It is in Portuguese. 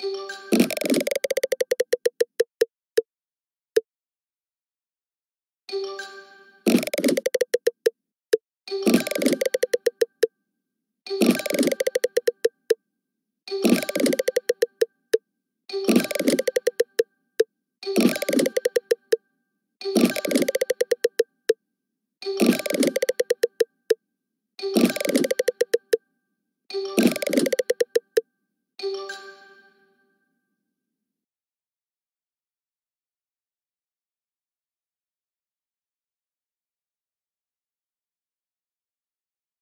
Música